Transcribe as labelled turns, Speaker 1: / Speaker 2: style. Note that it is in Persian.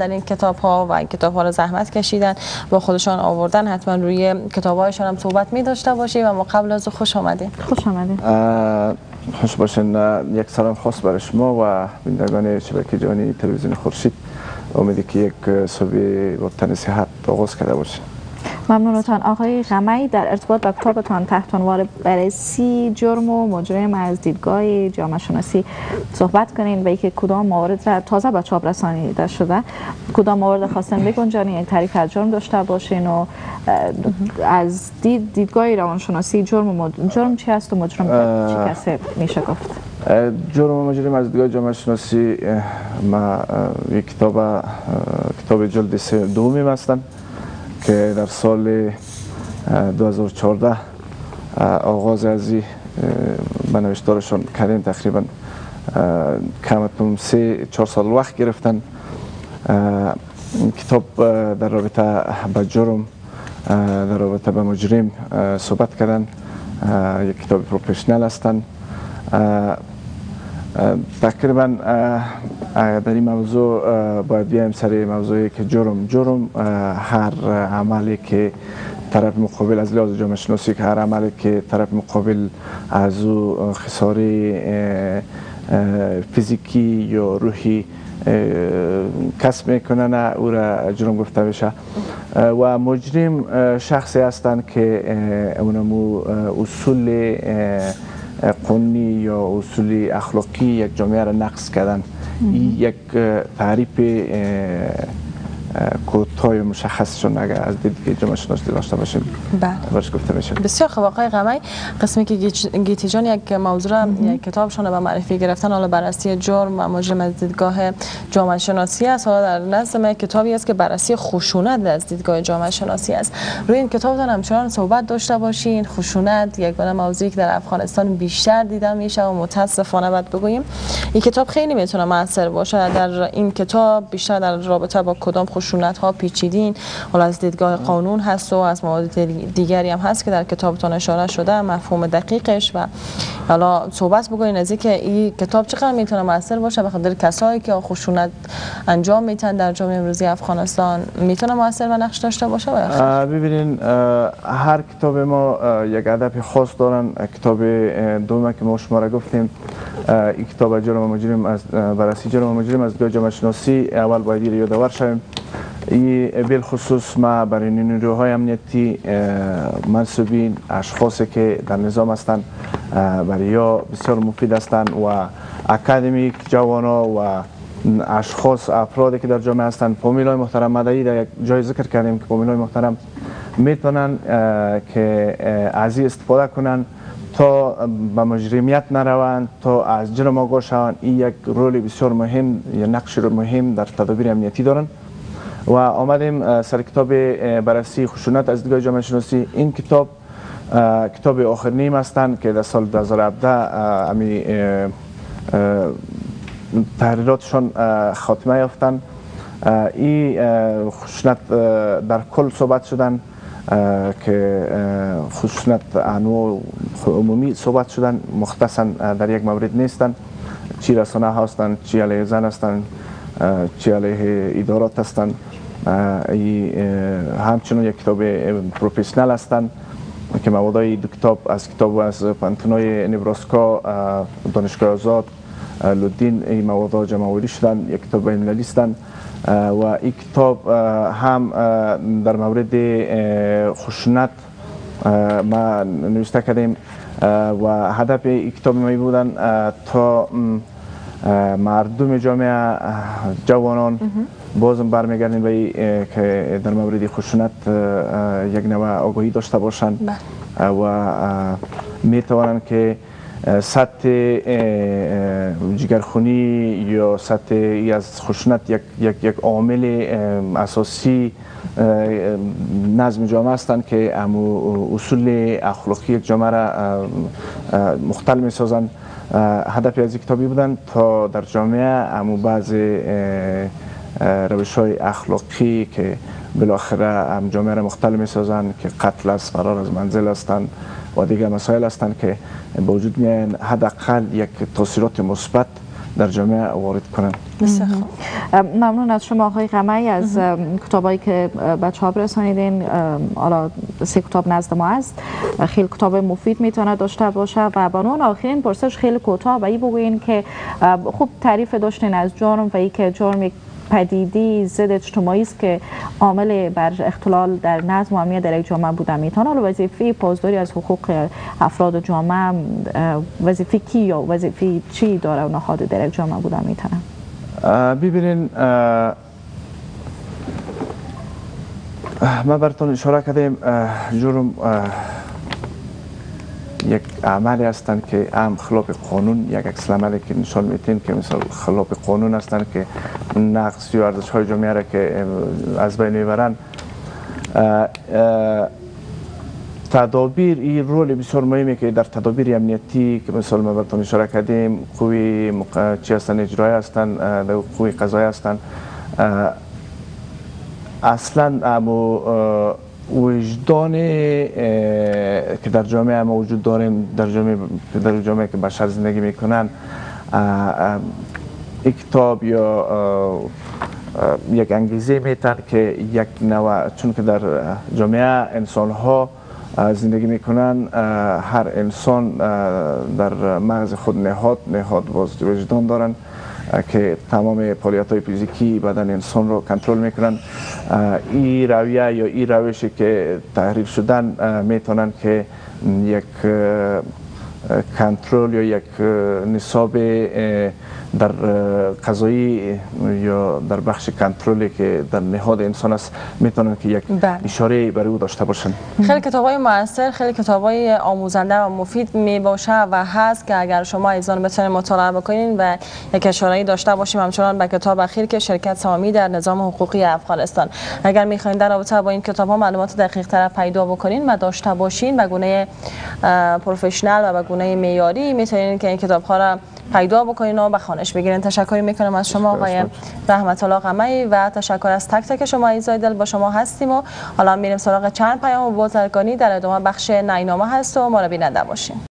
Speaker 1: در این کتاب ها و این کتاب ها رو زحمت کشیدن با خودشان آوردن حتما روی کتاب هایشان هم صحبت می داشته باشیم. و ما قبل از خوش آمدیم
Speaker 2: خوش آمدید
Speaker 3: خوش باشین. یک سلام خاص برای شما و بینندگان شبکه جهانی تلویزیون خورشید. امیدی که یک صبح با تن صحت آغاز کرده باشین.
Speaker 2: ممنونتان آقای غمی در ارتباط با کتابتان تحت عنوان بررسی جرم و مجرم از دیدگاه جامعه شناسی صحبت کنین و اینکه کدام موارد را تازه به چاپ رسانیده شده. کدام موارد خواستن بگنجانین؟ یک تعریف از جرم داشته باشین و از دید دیدگاه روانشناسی جرم و جرم چی است و مجرم چی کسی میشه گفت؟
Speaker 3: جرم و مجرم از دیدگاه جامعه شناسی ما یک کتاب کتاب جلد دومی هستند که در سال 2014 آغاز ازی به نوشتارشان کردیم تقریبا کمتون سه چهار سال وقت گرفتن. کتاب در رابطه با جرم در رابطه با مجرم صحبت کردن. یک کتاب پروفشنل هستند تقریبا در این موضوع باید بیایم سر موضوعی که جرم جرم هر عملی که طرف مقابل از لحاظ جامعه شناسی که هر عملی که طرف مقابل از او خساری فیزیکی یا روحی کسب می‌کنن او را جرم گفته میشه و مجرم شخصی هستند که اونمو اصول قنی یا اصول اخلاقی یک جامعه را نقص کردن. این یک تعریف کوتاه مشخصشون اگر از دید جامعه شناسی داشته باشیم.
Speaker 1: بله.
Speaker 3: گفته میشه
Speaker 1: بسیار خوب. آقای غمی قسمی که گیتی جان یک موضوع را یک کتابشون به معرفی گرفتن حالا بررسی جرم و مجرم از دیدگاه جامعه شناسی است. حالا در نزد ما کتابی است که بررسی خشونت از دیدگاه جامعه شناسی است. روی این کتاب همچنان صحبت داشته باشین. خشونت یک گونه موضوعی که در افغانستان بیشتر دیده میشه و متاسفانه باید بگوییم. این کتاب خیلی می‌تونه موثر باشه. در این کتاب بیشتر در رابطه با کدام خشونت ها پیچیدین. حالا از دیدگاه قانون هست و از موارد دیگری هم هست که در کتابتون اشاره شده مفهوم دقیقش و حالا صحبت بکنین از اینکه این کتاب چقدر می‌تونه موثر باشه. به خاطر کسایی که خشونت انجام میتن در جامعه امروزی افغانستان می‌تونه موثر و نقش داشته باشه؟
Speaker 3: ببینین هر کتاب ما یک هدف خاص دارن. کتاب دوم که ما شما را گفتیم این کتاب جرم مجرم از بررسی جرم مجرم از جامعه شناسی اول باید یادآور شویم. ای بیل خصوص ما برای نیروهای امنیتی منصوبین اشخاصی که در نظام هستند برای یا بسیار مفید هستند و اکادمیک جوانا و اشخاص افرادی که در جامعه هستند فامیلای محترم. مدعی در یک جای ذکر کردیم که فامیلای محترم می‌تونن که از استفاده کنن. تا به مجرمیت نروند تا از جرم آگاه شوند. این یک رول بسیار مهم یا نقش مهم در تدابیر امنیتی دارند و آمدیم سر کتاب بررسی خشونت از دیدگاه جامعه شناسی. این کتاب کتاب آخر نیم هستند که در سال 2017 امی تحریراتشان خاتمه یافتند این خشونت در کل صحبت شدن. که خشونت انواع عمومی صحبت شدن مختصا در یک مورد نیستند چی رسانه هستند چی علیه زن هستند چی علیه ادارات هستند همچنین یک کتاب پروفیشنل هستند که موادای دو کتاب از کتاب از پانتونای نبراسکا دانشگاه آزاد لودین این مواد جمع آوری شدن یک کتاب بین هستند و این کتاب هم در مورد خشونت ما نوشته کردیم و هدف این کتاب می بودن تا مردم جامعه جوانان بازم برمیگردیم به که در مورد خشونت یک نوع آگاهی داشته باشند و می توانند که سطح جگرخونی یا سطح از خشونت یک, یک, یک عامل اساسی نظم جامعه هستند که امو اصول اخلاقی جامعه را مختل می سازند هدفی از کتابی بودن تا در جامعه امو بعض روش های اخلاقی که بالاخره هم جامعه را مختل می سازند که قتل است فرار از منزل هستند. و دیگر مسائل هستند که به وجود میان حداقل یک تاثیرات مثبت در جامعه وارد کنند.
Speaker 2: ممنون از شما آقای غمی از کتابایی که به چاپ رسانیدین حالا سه کتاب نزد ما است. خیلی کتاب مفید می‌تونه داشته باشه و بانون آخرین پرسش خیلی کوتاه و ای بگوین که خوب تعریف داشتین از جرم و ای که جرم یک پدیدی ضد اجتماعی است که عامل بر اختلال در نظم و امنیت در یک جامعه بوده می‌تونه وظیفه پاسداری از حقوق افراد جامعه وظیفه کی یا وظیفه چی داره و نهاد در یک جامعه بوده می‌تونه
Speaker 3: ببینین ما براتون اشاره کردیم جرم یک عملی هستند که هم خلاف قانون یک عکس عملی که نشان میتین که مثل خلاف قانون هستند که نقص و ارزش های جامعه را که از بین می‌برند. تدابیر این رول بسیار مهمی که در تدابیر امنیتی که مثال ما براتون اشاره کردیم قوی مق... چی هستن اجرایی هستن قوی قضایی هستن اصلا امو وجدان که در جامعه ما وجود داریم در جامعه در جامعه که بشر زندگی می‌کنن کتاب یا یک انگیزه میتن که یک نوع چون که در جامعه انسان ها زندگی می‌کنن هر انسان در مغز خود نهاد نهاد وجدان دارن. که تمام پالیات های فیزیکی بدن انسان رو کنترل می‌کنن. این رویه یا این روشی که تحریف شدن می‌تونن که یک کنترل یا یک نصاب در قضایی یا در بخش کنترلی که در نهاد انسان است می‌تونن که یک بله. اشاره برای او داشته باشن
Speaker 1: خیلی کتاب های موثر خیلی کتاب های آموزنده و مفید می باشه و هست که اگر شما ایزان بتونید مطالعه بکنین و یک اشاره داشته باشیم همچنان به کتاب اخیر که شرکت سامی در نظام حقوقی افغانستان اگر می‌خواین در رابطه با این کتاب ها معلومات دقیق تر پیدا بکنین و داشته باشین به گونه پروفشنال و به گونه معیاری می‌تونین که این کتاب ها را پیدا بکنین و به خانش بگیرین. تشکر می‌کنم از شما آقای رحمت الله و تشکر از تک تک شما ایزای دل با شما هستیم و حالا میریم سراغ چند پیام و بازرگانی. در ادامه بخش نینامه هست و ما رو بیننده باشیم.